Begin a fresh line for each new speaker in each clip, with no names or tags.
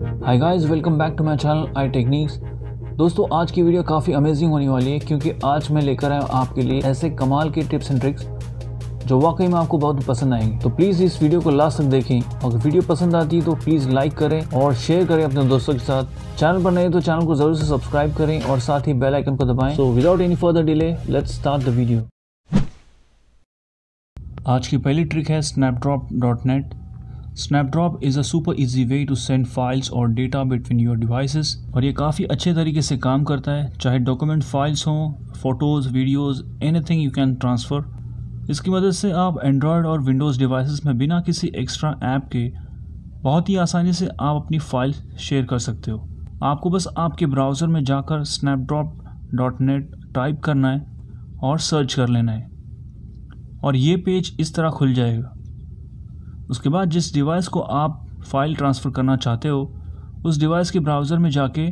Hi guys welcome back to my channel I Technics दोस्तों, आज की वीडियो काफ़ी अमेजिंग होने वाली है, क्योंकि आज मैं लेकर आया आपके लिए ऐसे कमाल के टिप्स एंड ट्रिक्स जो वाकई में आपको बहुत पसंद आएँगे। तो प्लीज़ इस वीडियो को लास्ट तक देखें। अगर वीडियो पसंद आती है तो प्लीज़ लाइक करें और शेयर करें अपने दोस्तों के साथ। चैनल पर नए तो चैनल को ज़रूर से सब्सक्राइब करें और साथ ही बेल आइकन को दबाएँ। So without any further delay let's start the video आज की पहली ट्रिक है Snapdrop dot net Snapdrop is a super easy way to send files और डेटा बिटवीन योर डिवाइसेस और ये काफ़ी अच्छे तरीके से काम करता है। चाहे डॉक्यूमेंट फाइल्स हों photos videos anything you can transfer इसकी मदद से आप एंड्रॉयड और विंडोज़ डिवाइसेस में बिना किसी एक्स्ट्रा ऐप के बहुत ही आसानी से आप अपनी फ़ाइल शेयर कर सकते हो। आपको बस आपके ब्राउज़र में जाकर स्नैपड्रॉप डॉट नेट टाइप करना है और सर्च कर लेना है। और ये पेज इस तरह खुल जाएगा। उसके बाद जिस डिवाइस को आप फ़ाइल ट्रांसफ़र करना चाहते हो, उस डिवाइस के ब्राउज़र में जाके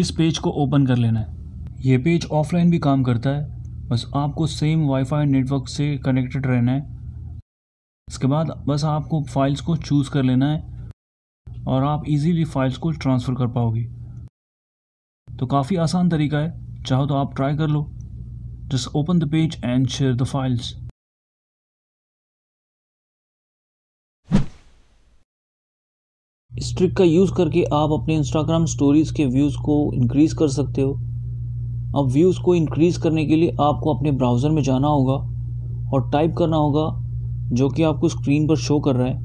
इस पेज को ओपन कर लेना है। ये पेज ऑफलाइन भी काम करता है। बस आपको सेम वाईफाई नेटवर्क से कनेक्टेड रहना है। इसके बाद बस आपको फाइल्स को चूज़ कर लेना है और आप इजीली फाइल्स को ट्रांसफ़र कर पाओगे। तो काफ़ी आसान तरीका है। चाहो तो आप ट्राई कर लो। Just open the page and share the files. इस ट्रिक का यूज़ करके आप अपने इंस्टाग्राम स्टोरीज़ के व्यूज़ को इंक्रीज़ कर सकते हो। अब व्यूज़ को इंक्रीज़ करने के लिए आपको अपने ब्राउज़र में जाना होगा और टाइप करना होगा, जो कि आपको स्क्रीन पर शो कर रहा है।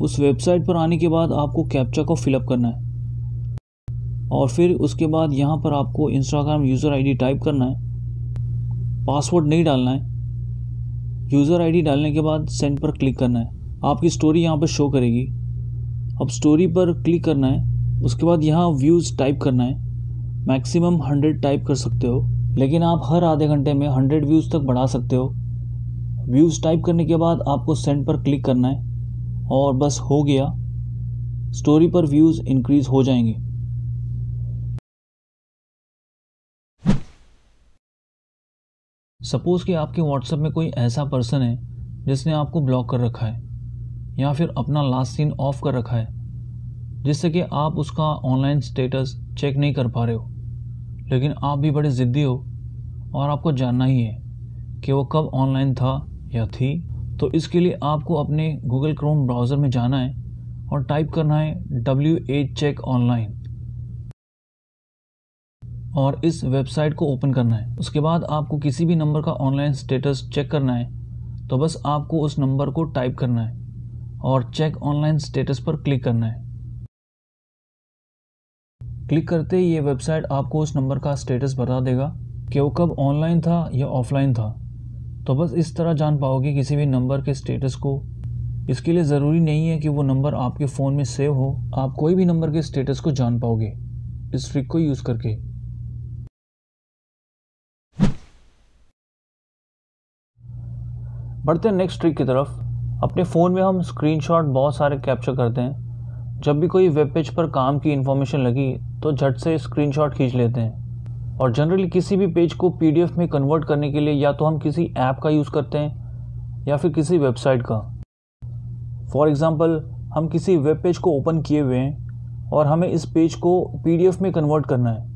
उस वेबसाइट पर आने के बाद आपको कैप्चा को फिलअप करना है। और फिर उसके बाद यहाँ पर आपको इंस्टाग्राम यूज़र आईडी टाइप करना है। पासवर्ड नहीं डालना है। यूज़र आईडी डालने के बाद सेंड पर क्लिक करना है। आपकी स्टोरी यहाँ पर शो करेगी। अब स्टोरी पर क्लिक करना है, उसके बाद यहाँ व्यूज़ टाइप करना है। मैक्सिमम हंड्रेड टाइप कर सकते हो, लेकिन आप हर आधे घंटे में हंड्रेड व्यूज़ तक बढ़ा सकते हो। व्यूज़ टाइप करने के बाद आपको सेंड पर क्लिक करना है, और बस हो गया। स्टोरी पर व्यूज़ इंक्रीज़ हो जाएँगे। सपोज़ कि आपके व्हाट्सएप में कोई ऐसा पर्सन है, जिसने आपको ब्लॉक कर रखा है। या फिर अपना लास्ट सीन ऑफ़ कर रखा है, जिससे कि आप उसका ऑनलाइन स्टेटस चेक नहीं कर पा रहे हो। लेकिन आप भी बड़े ज़िद्दी हो और आपको जानना ही है कि वो कब ऑनलाइन था या थी। तो इसके लिए आपको अपने गूगल क्रोम ब्राउज़र में जाना है और टाइप करना है डब्ल्यू एच चेक ऑनलाइन और इस वेबसाइट को ओपन करना है। उसके बाद आपको किसी भी नंबर का ऑनलाइन स्टेटस चेक करना है तो बस आपको उस नंबर को टाइप करना है। और चेक ऑनलाइन स्टेटस पर क्लिक करना है। क्लिक करते ही ये वेबसाइट आपको उस नंबर का स्टेटस बता देगा कि वो कब ऑनलाइन था या ऑफलाइन था। तो बस इस तरह जान पाओगे किसी भी नंबर के स्टेटस को। इसके लिए ज़रूरी नहीं है कि वो नंबर आपके फ़ोन में सेव हो, आप कोई भी नंबर के स्टेटस को जान पाओगे इस ट्रिक को यूज़ करके। बढ़ते नेक्स्ट ट्रिक की तरफ़। अपने फ़ोन में हम स्क्रीनशॉट बहुत सारे कैप्चर करते हैं। जब भी कोई वेब पेज पर काम की इन्फॉर्मेशन लगी तो झट से स्क्रीनशॉट खींच लेते हैं। और जनरली किसी भी पेज को पीडीएफ में कन्वर्ट करने के लिए या तो हम किसी ऐप का यूज़ करते हैं, या फिर किसी वेबसाइट का। फॉर एग्ज़ाम्पल हम किसी वेब पेज को ओपन किए हुए हैं और हमें इस पेज को पीडीएफ में कन्वर्ट करना है।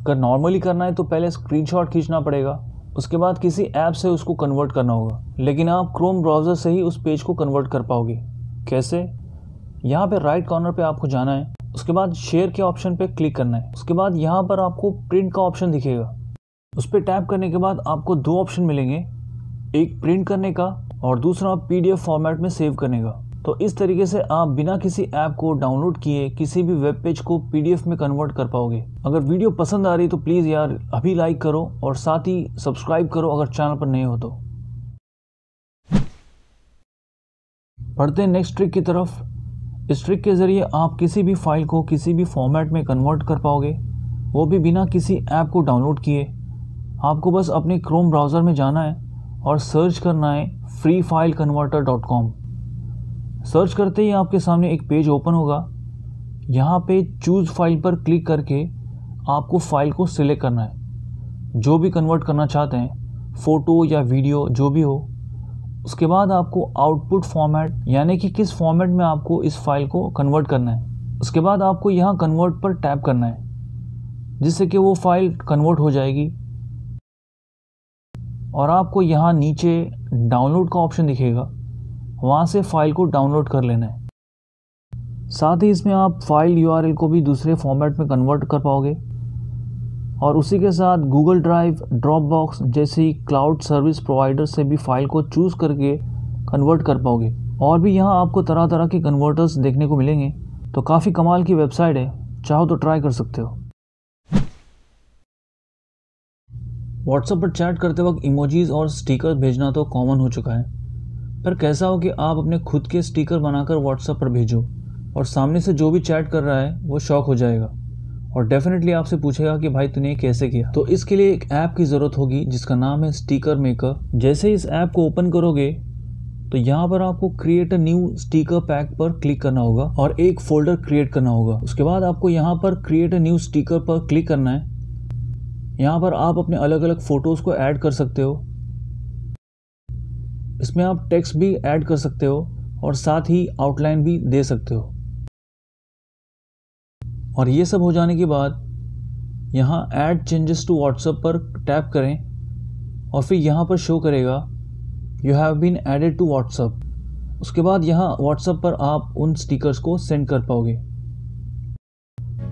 अगर नॉर्मली करना है तो पहले स्क्रीनशॉट खींचना पड़ेगा। उसके बाद किसी ऐप से उसको कन्वर्ट करना होगा। लेकिन आप क्रोम ब्राउज़र से ही उस पेज को कन्वर्ट कर पाओगे। कैसे? यहाँ पे राइट कॉर्नर पे आपको जाना है। उसके बाद शेयर के ऑप्शन पे क्लिक करना है। उसके बाद यहाँ पर आपको प्रिंट का ऑप्शन दिखेगा। उस पर टैप करने के बाद आपको दो ऑप्शन मिलेंगे। एक प्रिंट करने का और दूसरा पीडीएफ फॉर्मेट में सेव करने का। तो इस तरीके से आप बिना किसी ऐप को डाउनलोड किए किसी भी वेब पेज को पीडीएफ में कन्वर्ट कर पाओगे। अगर वीडियो पसंद आ रही तो प्लीज़ यार अभी लाइक करो और साथ ही सब्सक्राइब करो अगर चैनल पर नए हो तो। पढ़ते हैं नेक्स्ट ट्रिक की तरफ़। इस ट्रिक के ज़रिए आप किसी भी फ़ाइल को किसी भी फॉर्मेट में कन्वर्ट कर पाओगे। वो भी बिना किसी ऐप को डाउनलोड किए। आपको बस अपने क्रोम ब्राउज़र में जाना है और सर्च करना है free file converter dot com search करते ही आपके सामने एक पेज ओपन होगा। यहाँ पे चूज़ फ़ाइल पर क्लिक करके आपको फ़ाइल को सिलेक्ट करना है। जो भी कन्वर्ट करना चाहते हैं फ़ोटो या वीडियो जो भी हो, उसके बाद आपको आउटपुट फॉर्मेट यानी कि किस फॉर्मेट में आपको इस फ़ाइल को कन्वर्ट करना है। उसके बाद आपको यहाँ कन्वर्ट पर टैप करना है, जिससे कि वो फ़ाइल कन्वर्ट हो जाएगी। और आपको यहाँ नीचे डाउनलोड का ऑप्शन दिखेगा। वहाँ से फ़ाइल को डाउनलोड कर लेना है। साथ ही इसमें आप फ़ाइल यूआरएल को भी दूसरे फॉर्मेट में कन्वर्ट कर पाओगे। और उसी के साथ गूगल ड्राइव ड्रॉप बॉक्स जैसी क्लाउड सर्विस प्रोवाइडर से भी फ़ाइल को चूज़ करके कन्वर्ट कर पाओगे। और भी यहाँ आपको तरह तरह के कन्वर्टर्स देखने को मिलेंगे। तो काफ़ी कमाल की वेबसाइट है। चाहो तो ट्राई कर सकते हो। व्हाट्सएप पर चैट करते वक्त इमोजीज और स्टिकर भेजना तो कॉमन हो चुका है। पर कैसा हो कि आप अपने खुद के स्टिकर बनाकर व्हाट्सएप पर भेजो और सामने से जो भी चैट कर रहा है, वो शॉक हो जाएगा। और डेफिनेटली आपसे पूछेगा कि भाई, तूने कैसे किया? तो इसके लिए एक ऐप की ज़रूरत होगी, जिसका नाम है स्टिकर मेकर जैसे इस ऐप को ओपन करोगे तो यहाँ पर आपको create a new sticker pack पर क्लिक करना होगा और एक फोल्डर क्रिएट करना होगा। उसके बाद आपको यहाँ पर क्रिएट अ न्यू स्टिकर पर क्लिक करना है। यहाँ पर आप अपने अलग अलग फ़ोटोज़ को ऐड कर सकते हो। इसमें आप टेक्स्ट भी ऐड कर सकते हो और साथ ही आउटलाइन भी दे सकते हो। और ये सब हो जाने के बाद यहाँ ऐड चेंजेस टू व्हाट्सएप पर टैप करें और फिर यहाँ पर शो करेगा you have been added to WhatsApp उसके बाद यहाँ व्हाट्सएप पर आप उन स्टिकर्स को सेंड कर पाओगे।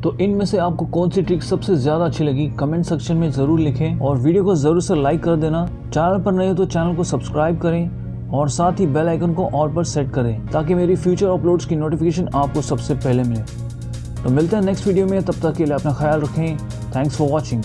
तो इनमें से आपको कौन सी ट्रिक सबसे ज़्यादा अच्छी लगी कमेंट सेक्शन में ज़रूर लिखें और वीडियो को ज़रूर से लाइक कर देना। चैनल पर नए हो तो चैनल को सब्सक्राइब करें। और साथ ही बेल आइकन को ऑल पर सेट करें ताकि मेरी फ्यूचर अपलोड्स की नोटिफिकेशन आपको सबसे पहले मिले। तो मिलते हैं नेक्स्ट वीडियो में, तब तक के लिए अपना ख्याल रखें। Thanks for watching